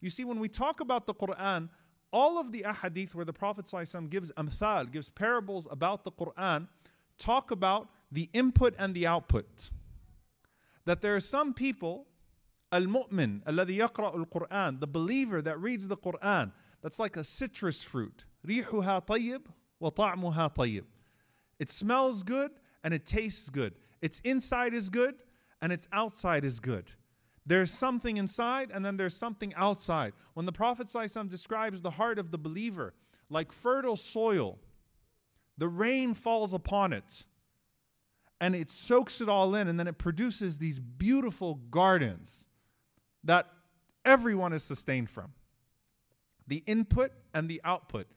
You see, when we talk about the Quran, all of the ahadith where the Prophet ﷺ gives amthal, gives parables about the Quran, talk about the input and the output. That there are some people, al-mu'min, alladhi yaqra al-Quran, the believer that reads the Quran, that's like a citrus fruit. ريحها طيب وطعمها طيب. It smells good and it tastes good. Its inside is good and its outside is good. There's something inside and then there's something outside. When the Prophet describes the heart of the believer like fertile soil, the rain falls upon it and it soaks it all in and then it produces these beautiful gardens that everyone is sustained from. The input and the output.